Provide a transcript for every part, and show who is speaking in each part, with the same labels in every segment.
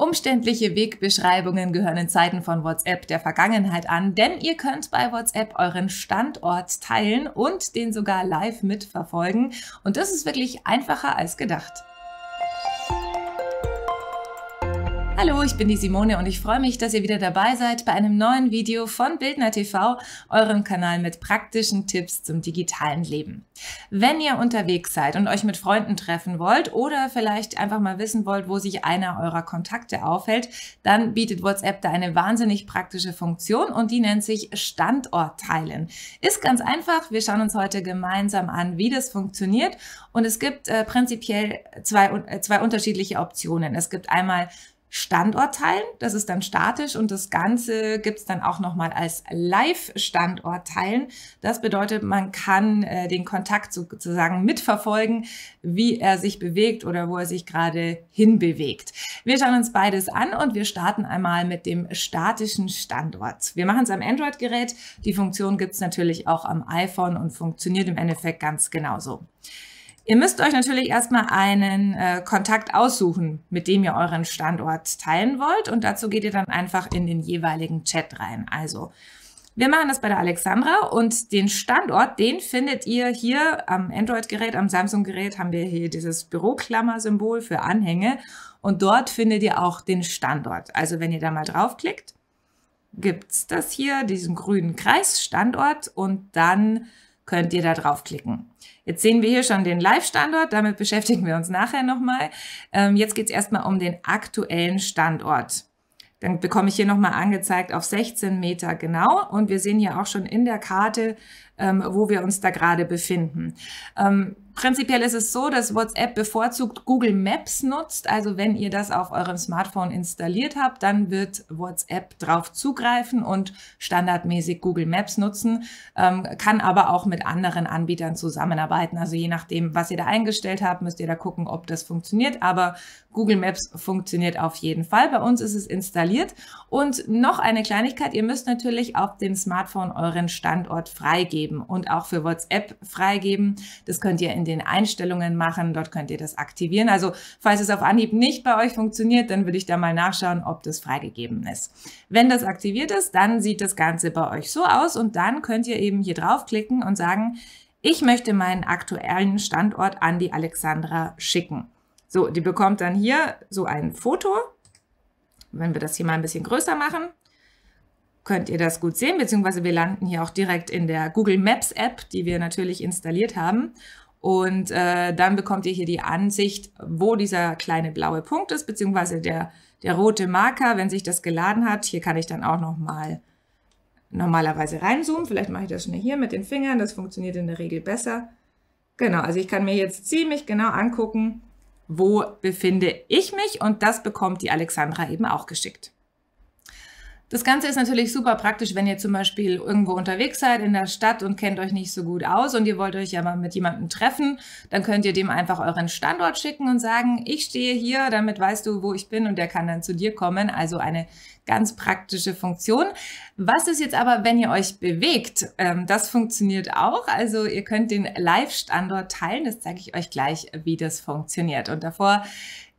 Speaker 1: Umständliche Wegbeschreibungen gehören in Zeiten von WhatsApp der Vergangenheit an, denn ihr könnt bei WhatsApp euren Standort teilen und den sogar live mitverfolgen. Und das ist wirklich einfacher als gedacht. Hallo, ich bin die Simone und ich freue mich, dass ihr wieder dabei seid bei einem neuen Video von Bildner TV, eurem Kanal mit praktischen Tipps zum digitalen Leben. Wenn ihr unterwegs seid und euch mit Freunden treffen wollt oder vielleicht einfach mal wissen wollt, wo sich einer eurer Kontakte aufhält, dann bietet WhatsApp da eine wahnsinnig praktische Funktion und die nennt sich Standort teilen. Ist ganz einfach. Wir schauen uns heute gemeinsam an, wie das funktioniert und es gibt äh, prinzipiell zwei, äh, zwei unterschiedliche Optionen. Es gibt einmal Standort teilen. Das ist dann statisch und das Ganze gibt's dann auch nochmal als Live-Standort teilen. Das bedeutet, man kann äh, den Kontakt sozusagen mitverfolgen, wie er sich bewegt oder wo er sich gerade hinbewegt. Wir schauen uns beides an und wir starten einmal mit dem statischen Standort. Wir machen es am Android-Gerät. Die Funktion gibt's natürlich auch am iPhone und funktioniert im Endeffekt ganz genauso. Ihr müsst euch natürlich erstmal einen äh, Kontakt aussuchen, mit dem ihr euren Standort teilen wollt. Und dazu geht ihr dann einfach in den jeweiligen Chat rein. Also, wir machen das bei der Alexandra und den Standort, den findet ihr hier am Android-Gerät, am Samsung-Gerät haben wir hier dieses Büroklammer-Symbol für Anhänge und dort findet ihr auch den Standort. Also wenn ihr da mal draufklickt, gibt's das hier, diesen grünen Kreis Standort und dann könnt ihr da draufklicken. Jetzt sehen wir hier schon den Live-Standort, damit beschäftigen wir uns nachher nochmal. Ähm, jetzt geht es erstmal um den aktuellen Standort. Dann bekomme ich hier nochmal angezeigt auf 16 Meter genau und wir sehen hier auch schon in der Karte, ähm, wo wir uns da gerade befinden. Ähm, Prinzipiell ist es so, dass WhatsApp bevorzugt Google Maps nutzt. Also wenn ihr das auf eurem Smartphone installiert habt, dann wird WhatsApp drauf zugreifen und standardmäßig Google Maps nutzen, ähm, kann aber auch mit anderen Anbietern zusammenarbeiten. Also je nachdem, was ihr da eingestellt habt, müsst ihr da gucken, ob das funktioniert. Aber Google Maps funktioniert auf jeden Fall. Bei uns ist es installiert. Und noch eine Kleinigkeit, ihr müsst natürlich auf dem Smartphone euren Standort freigeben und auch für WhatsApp freigeben. Das könnt ihr in den Einstellungen machen. Dort könnt ihr das aktivieren. Also falls es auf Anhieb nicht bei euch funktioniert, dann würde ich da mal nachschauen, ob das freigegeben ist. Wenn das aktiviert ist, dann sieht das Ganze bei euch so aus und dann könnt ihr eben hier draufklicken und sagen, ich möchte meinen aktuellen Standort an die Alexandra schicken. So, die bekommt dann hier so ein Foto. Wenn wir das hier mal ein bisschen größer machen, könnt ihr das gut sehen, beziehungsweise wir landen hier auch direkt in der Google Maps App, die wir natürlich installiert haben. Und äh, dann bekommt ihr hier die Ansicht, wo dieser kleine blaue Punkt ist, beziehungsweise der, der rote Marker, wenn sich das geladen hat. Hier kann ich dann auch nochmal normalerweise reinzoomen. Vielleicht mache ich das schnell hier mit den Fingern. Das funktioniert in der Regel besser. Genau, also ich kann mir jetzt ziemlich genau angucken, wo befinde ich mich und das bekommt die Alexandra eben auch geschickt. Das Ganze ist natürlich super praktisch, wenn ihr zum Beispiel irgendwo unterwegs seid in der Stadt und kennt euch nicht so gut aus und ihr wollt euch ja mal mit jemandem treffen, dann könnt ihr dem einfach euren Standort schicken und sagen, ich stehe hier, damit weißt du, wo ich bin und der kann dann zu dir kommen. Also eine ganz praktische Funktion. Was ist jetzt aber, wenn ihr euch bewegt? Ähm, das funktioniert auch. Also ihr könnt den Live-Standort teilen. Das zeige ich euch gleich, wie das funktioniert. Und davor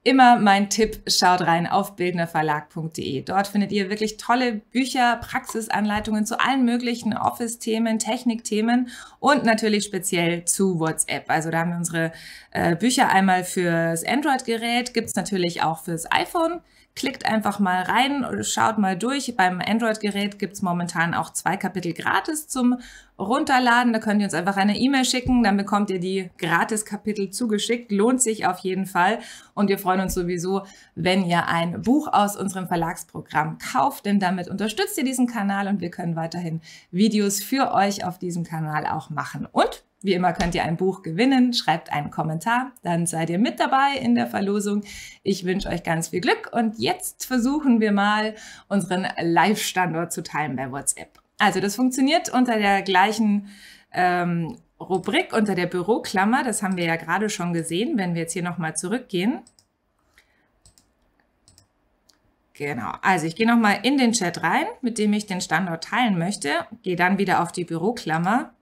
Speaker 1: Immer mein Tipp, schaut rein auf bildnerverlag.de. Dort findet ihr wirklich tolle Bücher, Praxisanleitungen zu allen möglichen Office-Themen, Technikthemen und natürlich speziell zu WhatsApp. Also da haben wir unsere äh, Bücher einmal fürs Android-Gerät, gibt's natürlich auch fürs iPhone. Klickt einfach mal rein, schaut mal durch. Beim Android-Gerät gibt's momentan auch zwei Kapitel gratis zum Runterladen. Da könnt ihr uns einfach eine E-Mail schicken, dann bekommt ihr die Gratis-Kapitel zugeschickt. Lohnt sich auf jeden Fall. Und wir freuen uns sowieso, wenn ihr ein Buch aus unserem Verlagsprogramm kauft, denn damit unterstützt ihr diesen Kanal und wir können weiterhin Videos für euch auf diesem Kanal auch machen. Und wie immer könnt ihr ein Buch gewinnen, schreibt einen Kommentar, dann seid ihr mit dabei in der Verlosung. Ich wünsche euch ganz viel Glück und jetzt versuchen wir mal unseren Live-Standort zu teilen bei WhatsApp. Also das funktioniert unter der gleichen ähm, Rubrik, unter der Büroklammer. Das haben wir ja gerade schon gesehen, wenn wir jetzt hier nochmal zurückgehen. Genau, also ich gehe nochmal in den Chat rein, mit dem ich den Standort teilen möchte, gehe dann wieder auf die Büroklammer.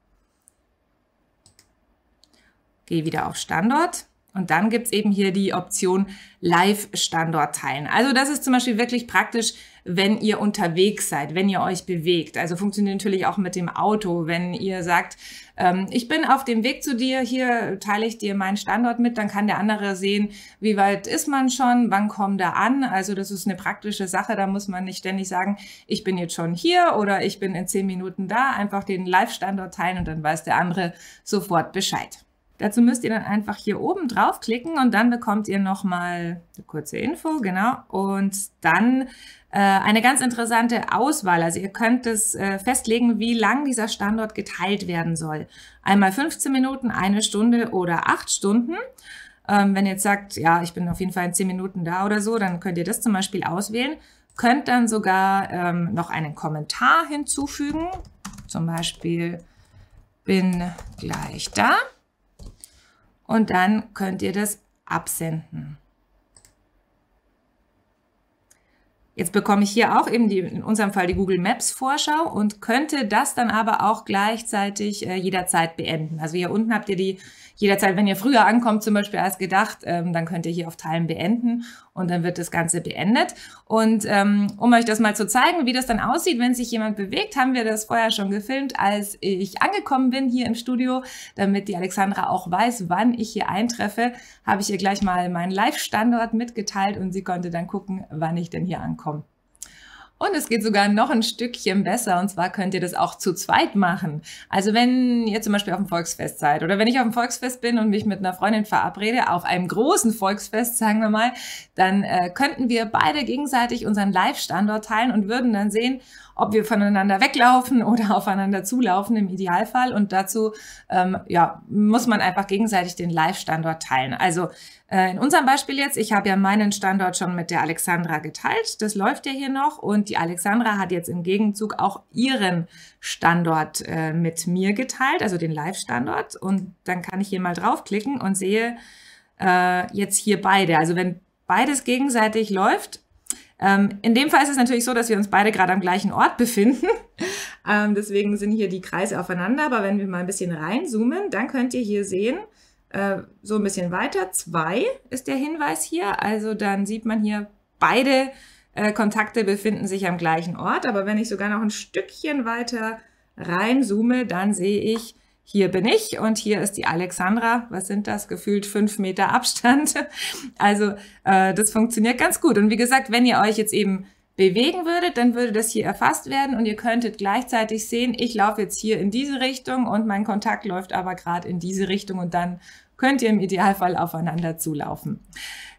Speaker 1: Gehe wieder auf Standort. Und dann gibt's eben hier die Option Live-Standort teilen. Also das ist zum Beispiel wirklich praktisch, wenn ihr unterwegs seid, wenn ihr euch bewegt. Also funktioniert natürlich auch mit dem Auto, wenn ihr sagt, ähm, ich bin auf dem Weg zu dir, hier teile ich dir meinen Standort mit, dann kann der andere sehen, wie weit ist man schon, wann kommt er an. Also das ist eine praktische Sache, da muss man nicht ständig sagen, ich bin jetzt schon hier oder ich bin in zehn Minuten da. Einfach den Live-Standort teilen und dann weiß der andere sofort Bescheid. Dazu müsst ihr dann einfach hier oben draufklicken und dann bekommt ihr nochmal eine kurze Info, genau. Und dann äh, eine ganz interessante Auswahl. Also ihr könnt es äh, festlegen, wie lang dieser Standort geteilt werden soll. Einmal 15 Minuten, eine Stunde oder acht Stunden. Ähm, wenn ihr jetzt sagt, ja, ich bin auf jeden Fall in 10 Minuten da oder so, dann könnt ihr das zum Beispiel auswählen. Könnt dann sogar ähm, noch einen Kommentar hinzufügen. Zum Beispiel bin gleich da und dann könnt ihr das absenden. Jetzt bekomme ich hier auch eben die, in unserem Fall die Google Maps Vorschau und könnte das dann aber auch gleichzeitig äh, jederzeit beenden. Also hier unten habt ihr die jederzeit, wenn ihr früher ankommt, zum Beispiel als gedacht, ähm, dann könnt ihr hier auf Teilen beenden und dann wird das Ganze beendet. Und ähm, um euch das mal zu zeigen, wie das dann aussieht, wenn sich jemand bewegt, haben wir das vorher schon gefilmt, als ich angekommen bin hier im Studio, damit die Alexandra auch weiß, wann ich hier eintreffe, habe ich ihr gleich mal meinen Live-Standort mitgeteilt und sie konnte dann gucken, wann ich denn hier ankomme. kommen Und es geht sogar noch ein Stückchen besser. Und zwar könnt ihr das auch zu zweit machen. Also wenn ihr zum Beispiel auf dem Volksfest seid oder wenn ich auf dem Volksfest bin und mich mit einer Freundin verabrede, auf einem großen Volksfest, sagen wir mal, dann äh, könnten wir beide gegenseitig unseren Live-Standort teilen und würden dann sehen, ob wir voneinander weglaufen oder aufeinander zulaufen im Idealfall. Und dazu ähm, ja, muss man einfach gegenseitig den Live-Standort teilen. Also äh, in unserem Beispiel jetzt, ich habe ja meinen Standort schon mit der Alexandra geteilt. Das läuft ja hier noch. Und die Alexandra hat jetzt im Gegenzug auch ihren Standort äh, mit mir geteilt, also den Live-Standort. Und dann kann ich hier mal draufklicken und sehe äh, jetzt hier beide. Also wenn beides gegenseitig läuft, ähm, in dem Fall ist es natürlich so, dass wir uns beide gerade am gleichen Ort befinden. ähm, deswegen sind hier die Kreise aufeinander. Aber wenn wir mal ein bisschen reinzoomen, dann könnt ihr hier sehen, äh, so ein bisschen weiter, zwei ist der Hinweis hier. Also dann sieht man hier, beide äh, Kontakte befinden sich am gleichen Ort. Aber wenn ich sogar noch ein Stückchen weiter reinzoome, dann sehe ich, hier bin ich und hier ist die Alexandra. Was sind das? Gefühlt fünf Meter Abstand. Also äh, das funktioniert ganz gut. Und wie gesagt, wenn ihr euch jetzt eben bewegen würdet, dann würde das hier erfasst werden und ihr könntet gleichzeitig sehen, ich laufe jetzt hier in diese Richtung und mein Kontakt läuft aber gerade in diese Richtung und dann könnt ihr im Idealfall aufeinander zulaufen.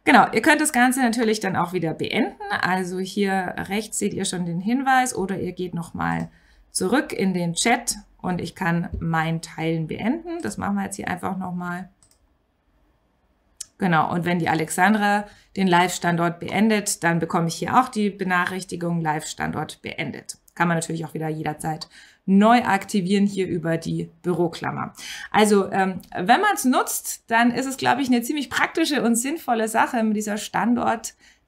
Speaker 1: Genau, ihr könnt das Ganze natürlich dann auch wieder beenden. Also hier rechts seht ihr schon den Hinweis oder ihr geht nochmal zurück in den Chat und ich kann mein Teilen beenden. Das machen wir jetzt hier einfach nochmal. Genau, und wenn die Alexandra den Live-Standort beendet, dann bekomme ich hier auch die Benachrichtigung Live-Standort beendet. Kann man natürlich auch wieder jederzeit neu aktivieren hier über die Büroklammer. Also ähm, wenn man es nutzt, dann ist es, glaube ich, eine ziemlich praktische und sinnvolle Sache mit dieser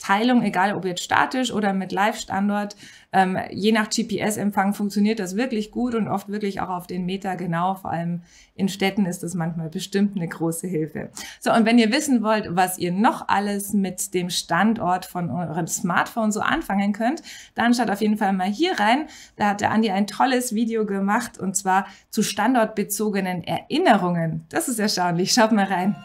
Speaker 1: Standortteilung, egal ob jetzt statisch oder mit Live-Standort. Ähm, je nach GPS-Empfang funktioniert das wirklich gut und oft wirklich auch auf den Meter genau. Vor allem in Städten ist das manchmal bestimmt eine große Hilfe. So, und wenn ihr wissen wollt, was ihr noch alles mit dem Standort von eurem Smartphone so anfangen könnt, dann schaut auf jeden Fall mal hier rein. Da hat der Andi ein tolles Video gemacht und zwar zu standortbezogenen Erinnerungen. Das ist erstaunlich. Schaut mal rein.